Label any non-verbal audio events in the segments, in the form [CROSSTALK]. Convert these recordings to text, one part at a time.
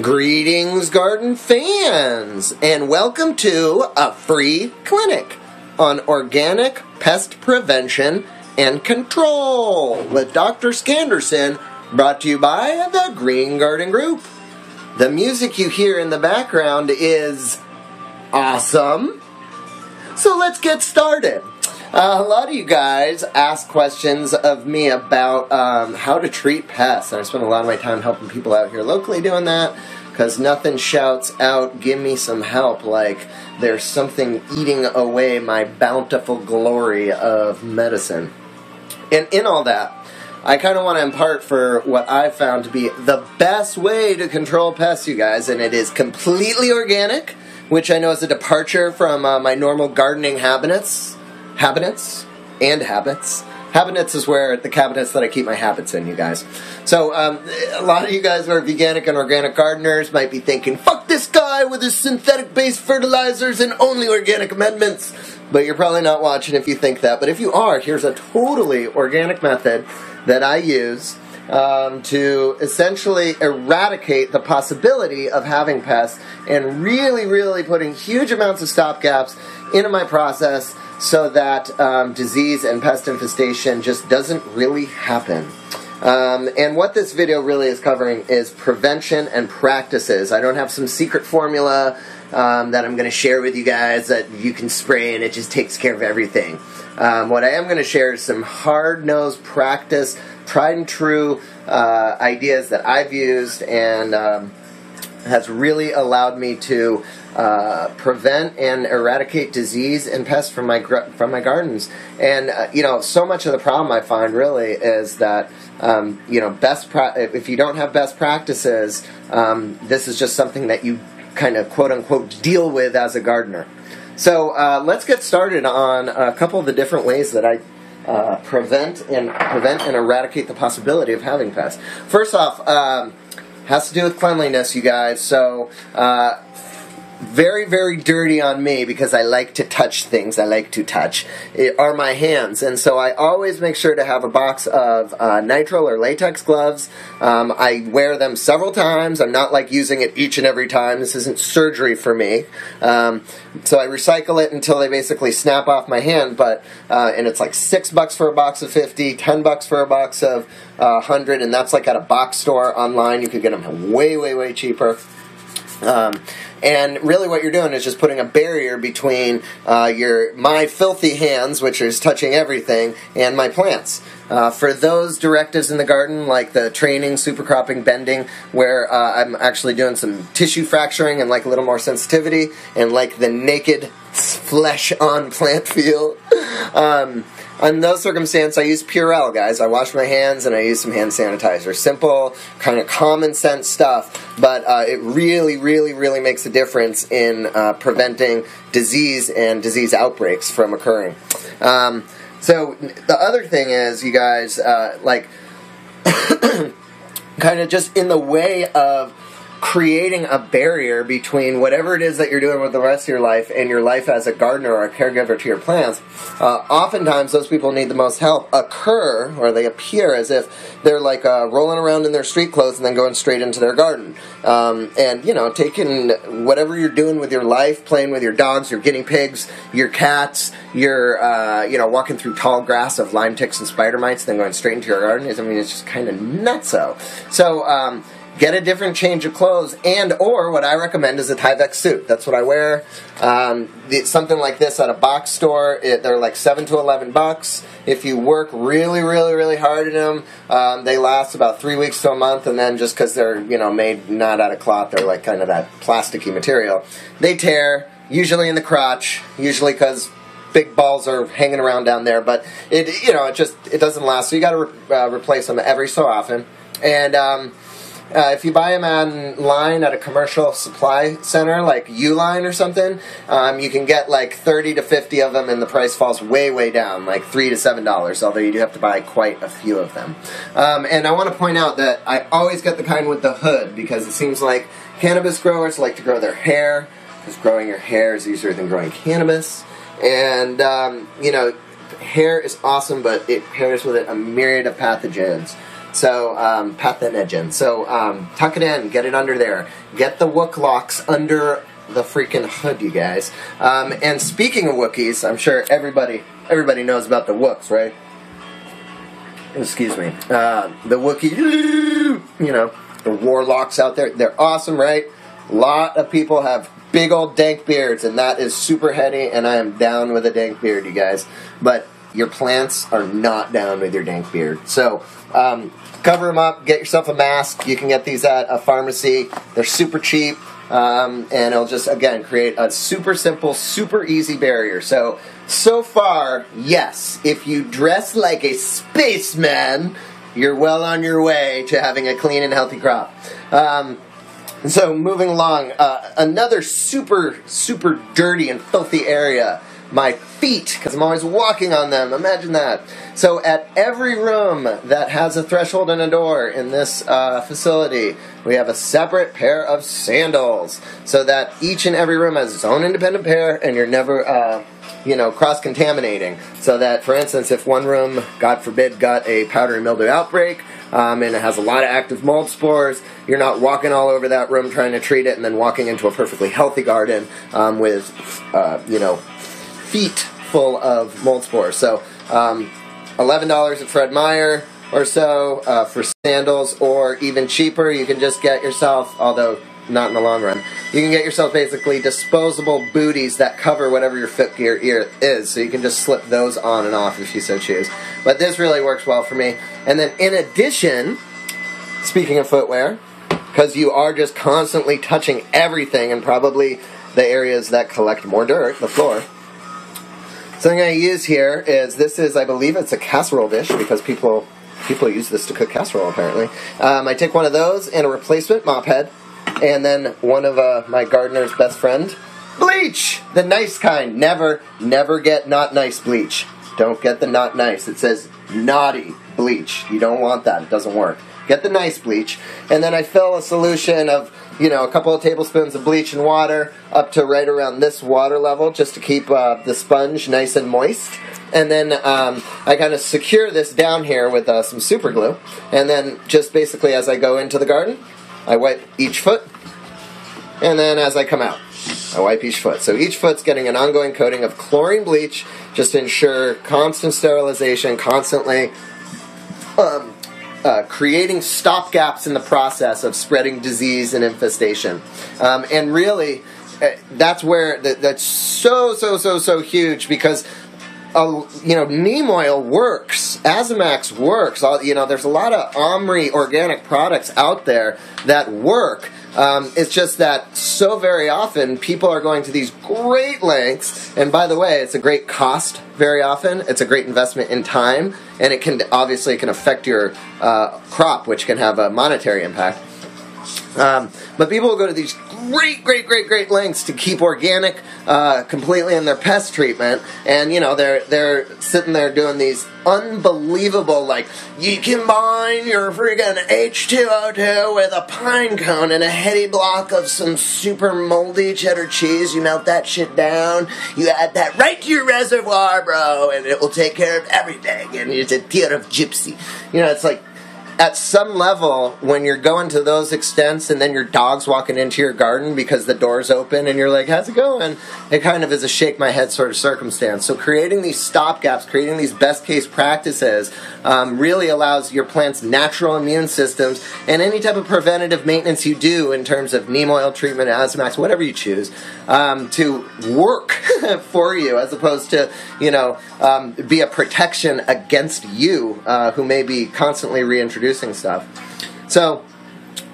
Greetings, garden fans, and welcome to a free clinic on organic pest prevention and control with Dr. Scanderson, brought to you by the Green Garden Group. The music you hear in the background is awesome. So let's get started. Uh, a lot of you guys ask questions of me about um, how to treat pests, and I spend a lot of my time helping people out here locally doing that because nothing shouts out, give me some help, like there's something eating away my bountiful glory of medicine. And in all that, I kind of want to impart for what I've found to be the best way to control pests, you guys, and it is completely organic, which I know is a departure from uh, my normal gardening habits habits and habits. Habits is where the cabinets that I keep my habits in, you guys. So, um, a lot of you guys who are veganic and organic gardeners might be thinking, fuck this guy with his synthetic based fertilizers and only organic amendments. But you're probably not watching if you think that. But if you are, here's a totally organic method that I use um, to essentially eradicate the possibility of having pests and really, really putting huge amounts of stopgaps into my process so that um, disease and pest infestation just doesn't really happen. Um, and what this video really is covering is prevention and practices. I don't have some secret formula um, that I'm going to share with you guys that you can spray and it just takes care of everything. Um, what I am going to share is some hard nosed practice, tried and true uh, ideas that I've used and um, has really allowed me to uh, prevent and eradicate disease and pests from my from my gardens. And uh, you know, so much of the problem I find really is that um, you know, best pra- if you don't have best practices, um, this is just something that you kind of quote unquote deal with as a gardener. So uh, let's get started on a couple of the different ways that I uh, prevent and prevent and eradicate the possibility of having pests. First off. Um, has to do with cleanliness, you guys. So, uh, very, very dirty on me because I like to touch things. I like to touch it are my hands, and so I always make sure to have a box of uh, nitrile or latex gloves. Um, I wear them several times. I'm not like using it each and every time. This isn't surgery for me. Um, so I recycle it until they basically snap off my hand. But uh, and it's like six bucks for a box of fifty, ten bucks for a box of uh, hundred, and that's like at a box store online. You could get them way, way, way cheaper. Um, and really, what you're doing is just putting a barrier between uh, your my filthy hands, which is touching everything, and my plants. Uh, for those directives in the garden, like the training, supercropping, bending, where uh, I'm actually doing some tissue fracturing and like a little more sensitivity, and like the naked flesh on plant [LAUGHS] feel. Um, in those circumstances, I use Purell, guys. I wash my hands and I use some hand sanitizer. Simple, kind of common sense stuff, but uh, it really, really, really makes a difference in uh, preventing disease and disease outbreaks from occurring. Um, so the other thing is, you guys, uh, like, [COUGHS] kind of just in the way of creating a barrier between whatever it is that you're doing with the rest of your life and your life as a gardener or a caregiver to your plants. Uh, oftentimes, those people need the most help occur or they appear as if they're like uh, rolling around in their street clothes and then going straight into their garden. Um, and you know, taking whatever you're doing with your life, playing with your dogs, your guinea pigs, your cats, your uh, you know, walking through tall grass of lime ticks and spider mites, then going straight into your garden. Is, I mean, it's just kind of nutso. So. Um, get a different change of clothes and or what i recommend is a tyvek suit. That's what i wear. Um, something like this at a box store it, they're like 7 to 11 bucks. If you work really really really hard in them um, they last about three weeks to a month and then just because they're you know made not out of cloth they're like kind of that plasticky material. They tear usually in the crotch usually because big balls are hanging around down there but it you know it just it doesn't last. So you got to re- uh, replace them every so often. And um, uh, if you buy them online at a commercial supply center like Uline or something, um, you can get like 30 to 50 of them and the price falls way, way down, like 3 to $7, although you do have to buy quite a few of them. Um, and I want to point out that I always get the kind with the hood because it seems like cannabis growers like to grow their hair because growing your hair is easier than growing cannabis. And, um, you know, hair is awesome, but it pairs with it a myriad of pathogens So um, pathogen. So um, tuck it in, get it under there. Get the Wook locks under the freaking hood, you guys. Um, and speaking of Wookiees, I'm sure everybody everybody knows about the Wooks, right? Excuse me. Uh, the Wookie, you know, the warlocks out there. They're awesome, right? A lot of people have big old dank beards, and that is super heady, and I am down with a dank beard, you guys. But your plants are not down with your dank beard. So, um, cover them up, get yourself a mask. You can get these at a pharmacy. They're super cheap. Um, and it'll just again create a super simple, super easy barrier. So, so far, yes, if you dress like a spaceman, you're well on your way to having a clean and healthy crop. Um, so, moving along, uh, another super, super dirty and filthy area my feet because I'm always walking on them. Imagine that. So, at every room that has a threshold and a door in this uh, facility, we have a separate pair of sandals so that each and every room has its own independent pair and you're never. Uh, you know, cross contaminating. So that, for instance, if one room, God forbid, got a powdery mildew outbreak, um, and it has a lot of active mold spores. You're not walking all over that room trying to treat it and then walking into a perfectly healthy garden um, with, uh, you know, feet full of mold spores. So, um, $11 at Fred Meyer or so uh, for sandals, or even cheaper, you can just get yourself, although not in the long run, you can get yourself basically disposable booties that cover whatever your foot gear is, so you can just slip those on and off if you so choose. But this really works well for me. And then in addition, speaking of footwear, because you are just constantly touching everything and probably the areas that collect more dirt, the floor. Something I use here is this is I believe it's a casserole dish because people people use this to cook casserole apparently. Um, I take one of those and a replacement mop head, and then one of uh, my gardener's best friend bleach, the nice kind. Never never get not nice bleach. Don't get the not nice. It says naughty bleach. You don't want that. It doesn't work. Get the nice bleach, and then I fill a solution of you know, a couple of tablespoons of bleach and water up to right around this water level just to keep uh, the sponge nice and moist. And then um, I kind of secure this down here with uh, some super glue. And then just basically as I go into the garden, I wipe each foot. And then as I come out, I wipe each foot. So each foot's getting an ongoing coating of chlorine bleach just to ensure constant sterilization, constantly um, uh, creating stop gaps in the process of spreading disease and infestation. Um, and really, uh, that's where th- that's so, so, so, so huge because. Uh, you know, neem oil works. Azamax works. All, you know, there's a lot of Omri organic products out there that work. Um, it's just that so very often people are going to these great lengths, and by the way, it's a great cost very often. It's a great investment in time, and it can obviously it can affect your uh, crop, which can have a monetary impact. Um, but people will go to these great, great, great, great lengths to keep organic uh, completely in their pest treatment, and you know they're they're sitting there doing these unbelievable like you combine your freaking H2O2 with a pine cone and a heady block of some super moldy cheddar cheese. You melt that shit down, you add that right to your reservoir, bro, and it will take care of everything. And it's a tear of gypsy. You know, it's like at some level, when you're going to those extents and then your dog's walking into your garden because the door's open and you're like, how's it going? It kind of is a shake my head sort of circumstance. So creating these stopgaps, creating these best case practices um, really allows your plant's natural immune systems and any type of preventative maintenance you do in terms of neem oil treatment, Azamax, whatever you choose, um, to work [LAUGHS] for you as opposed to, you know, um, be a protection against you uh, who may be constantly reintroducing stuff. So,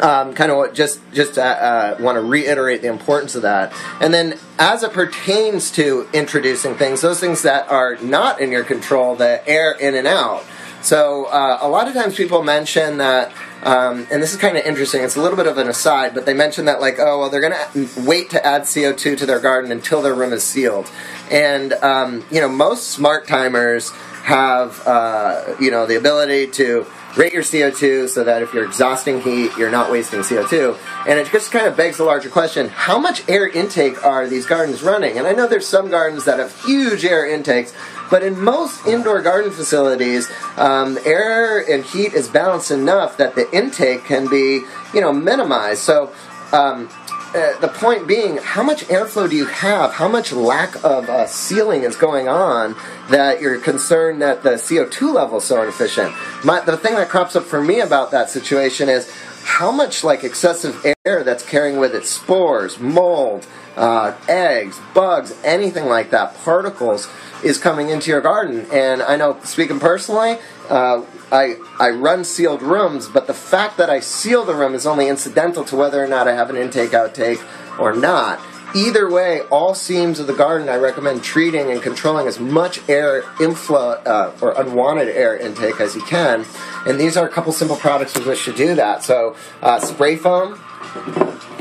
um, kind of just just uh, uh, want to reiterate the importance of that. And then, as it pertains to introducing things, those things that are not in your control, the air in and out. So, uh, a lot of times people mention that. Um, and this is kind of interesting. It's a little bit of an aside, but they mention that like, oh well, they're going to wait to add CO two to their garden until their room is sealed. And um, you know, most smart timers have uh, you know the ability to rate your CO2 so that if you're exhausting heat, you're not wasting CO2. And it just kind of begs the larger question how much air intake are these gardens running? And I know there's some gardens that have huge air intakes, but in most indoor garden facilities, um, air and heat is balanced enough that the intake can be, you know, minimized. So, um, uh, the point being, how much airflow do you have? How much lack of uh, sealing is going on that you're concerned that the CO2 level is so inefficient? My, the thing that crops up for me about that situation is how much like excessive air that's carrying with it spores, mold, uh, eggs, bugs, anything like that, particles is coming into your garden. And I know, speaking personally, uh, I, I run sealed rooms, but the fact that I seal the room is only incidental to whether or not I have an intake outtake or not. Either way, all seams of the garden I recommend treating and controlling as much air inflow uh, or unwanted air intake as you can. And these are a couple simple products with which to do that. So, uh, spray foam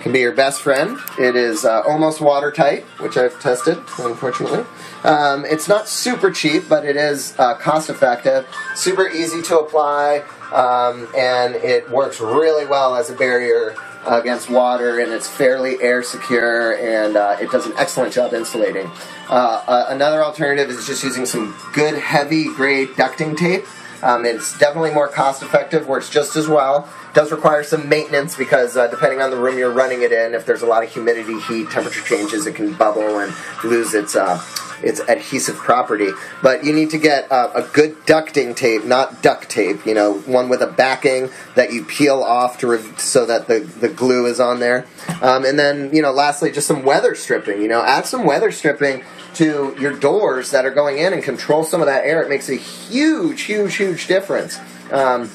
can be your best friend. It is uh, almost watertight, which I've tested, unfortunately. Um, it's not super cheap, but it is uh, cost effective, super easy to apply, um, and it works really well as a barrier against water, and it's fairly air secure, and uh, it does an excellent job insulating. Uh, uh, another alternative is just using some good heavy grade ducting tape. Um, it's definitely more cost effective, works just as well. Does require some maintenance because uh, depending on the room you're running it in, if there's a lot of humidity, heat, temperature changes, it can bubble and lose its uh, its adhesive property. But you need to get uh, a good ducting tape, not duct tape. You know, one with a backing that you peel off to so that the the glue is on there. Um, and then you know, lastly, just some weather stripping. You know, add some weather stripping to your doors that are going in and control some of that air. It makes a huge, huge, huge difference um,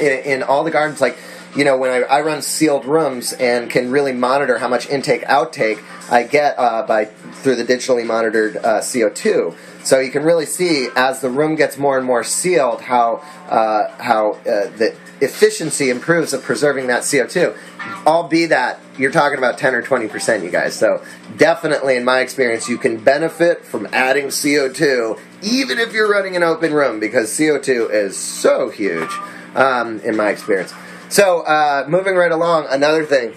in, in all the gardens. Like you know, when I, I, run sealed rooms and can really monitor how much intake outtake I get uh, by through the digitally monitored uh, CO2. So you can really see as the room gets more and more sealed how uh, how uh, the efficiency improves of preserving that CO2. All be that you're talking about 10 or 20 percent, you guys. So definitely, in my experience, you can benefit from adding CO2 even if you're running an open room because CO2 is so huge. Um, in my experience. So, uh, moving right along, another thing.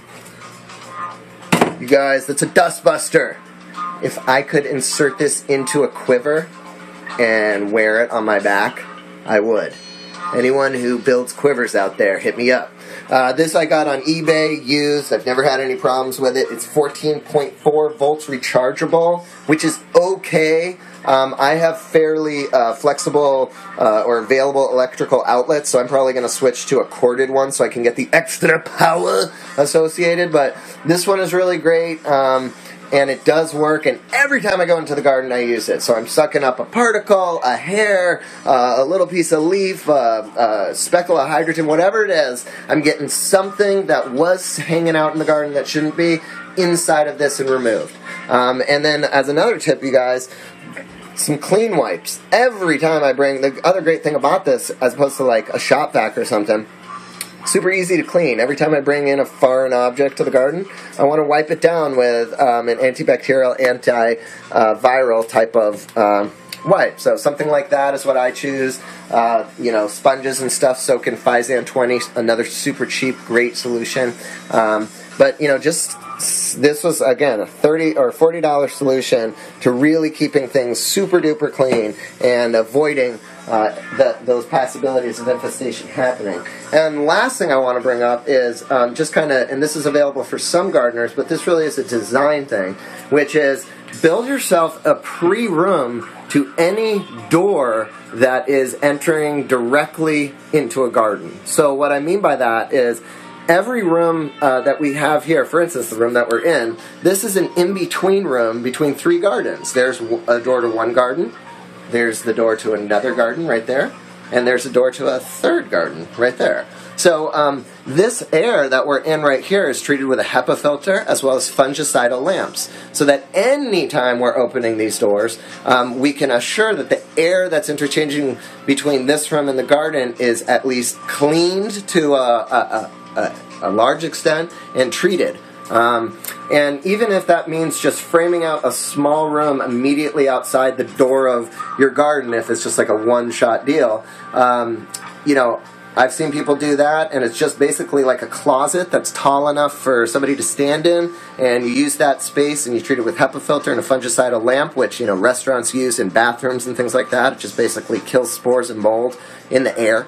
You guys, that's a dustbuster. If I could insert this into a quiver and wear it on my back, I would. Anyone who builds quivers out there, hit me up. Uh, this I got on eBay, used. I've never had any problems with it. It's 14.4 volts rechargeable, which is okay. Um, I have fairly uh, flexible uh, or available electrical outlets, so I'm probably going to switch to a corded one so I can get the extra power associated. But this one is really great. Um, and it does work. And every time I go into the garden, I use it. So I'm sucking up a particle, a hair, uh, a little piece of leaf, uh, a speckle of hydrogen, whatever it is. I'm getting something that was hanging out in the garden that shouldn't be inside of this and removed. Um, and then, as another tip, you guys, some clean wipes. Every time I bring, the other great thing about this, as opposed to like a shop vac or something, super easy to clean. Every time I bring in a foreign object to the garden, I want to wipe it down with um, an antibacterial, antiviral type of uh, wipe. So something like that is what I choose. Uh, you know, sponges and stuff soak in Physan 20, another super cheap, great solution. Um, but you know, just this was again a thirty or forty dollar solution to really keeping things super duper clean and avoiding uh, the, those possibilities of infestation happening. And last thing I want to bring up is um, just kind of, and this is available for some gardeners, but this really is a design thing, which is build yourself a pre room to any door that is entering directly into a garden. So what I mean by that is every room uh, that we have here, for instance, the room that we're in, this is an in between room between three gardens. There's a door to one garden, there's the door to another garden right there, and there's a door to a third garden right there. So um, this air that we're in right here is treated with a HEPA filter as well as fungicidal lamps, so that anytime we're opening these doors, um, we can assure that the air that's interchanging between this room and the garden is at least cleaned to a, a, a, a large extent and treated. Um, and even if that means just framing out a small room immediately outside the door of your garden, if it's just like a one shot deal, um, you know, I've seen people do that, and it's just basically like a closet that's tall enough for somebody to stand in, and you use that space and you treat it with HEPA filter and a fungicidal lamp, which you know restaurants use in bathrooms and things like that. It just basically kills spores and mold in the air,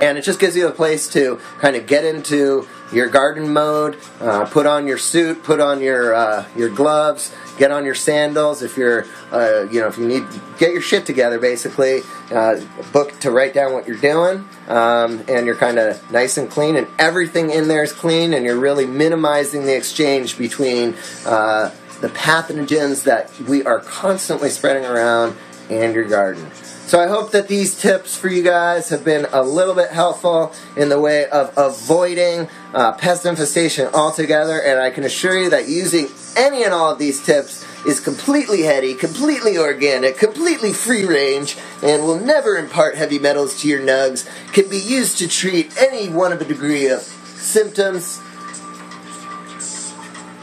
and it just gives you a place to kind of get into your garden mode, uh, put on your suit, put on your uh, your gloves, get on your sandals. If you're, uh, you know, if you need, get your shit together. Basically, uh, book to write down what you're doing, um, and you're kind of nice and clean, and everything in there is clean, and you're really minimizing the exchange between uh, the pathogens that we are constantly spreading around and your garden. So I hope that these tips for you guys have been a little bit helpful in the way of avoiding uh, pest infestation altogether. And I can assure you that using any and all of these tips is completely heady, completely organic, completely free range, and will never impart heavy metals to your nugs. Can be used to treat any one of a degree of symptoms.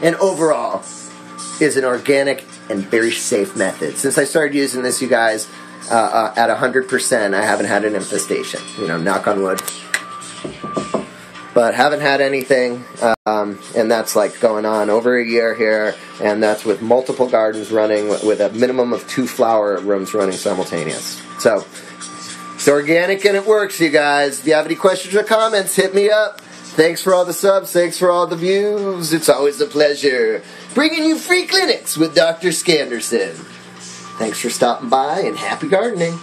And overall, is an organic and very safe method. Since I started using this, you guys, uh, uh, at 100%, I haven't had an infestation. You know, knock on wood. But haven't had anything, um, and that's like going on over a year here, and that's with multiple gardens running with a minimum of two flower rooms running simultaneous. So, it's organic and it works, you guys. If you have any questions or comments, hit me up. Thanks for all the subs. Thanks for all the views. It's always a pleasure bringing you free clinics with Dr. Scanderson. Thanks for stopping by and happy gardening.